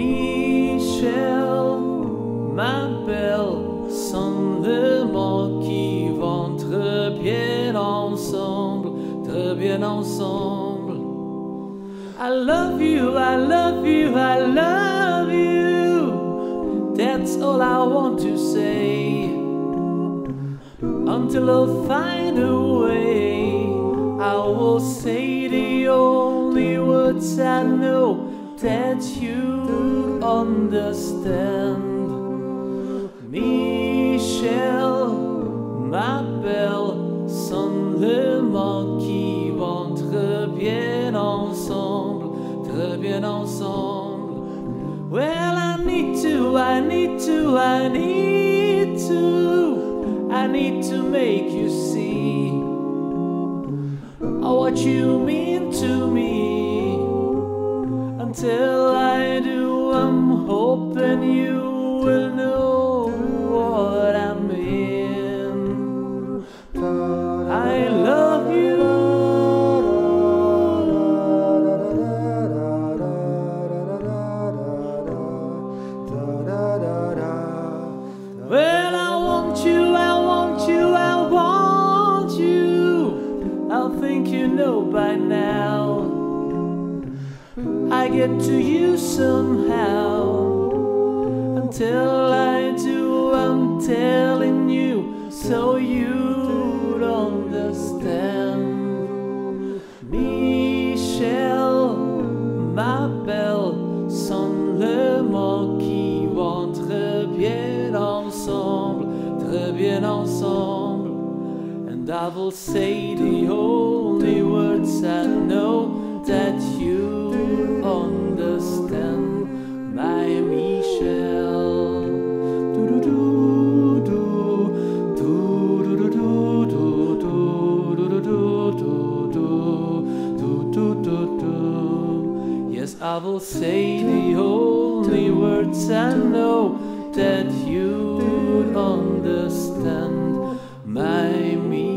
Michel m'appelle, sonnement qui vont très bien ensemble, très bien ensemble. I love you, I love you, I love you. That's all I want to say. Until I find a way, I will say the only words I know that you understand. Michel, ma belle, sont le mot qui vont très bien ensemble, très bien ensemble. Well, I need to, I need to, I need to, I need to make you see what you mean to me. Until I do, I'm hoping you will know what I mean. I love you. Well, I want you, I want you, I want you. I think you know by now. Get to you somehow. Until I do, I'm telling you so you'd understand. Michel, ma belle, sont le mot qui vont très bien ensemble, très bien ensemble. And I will say the only words I will say the only words I know that you'd understand my meaning.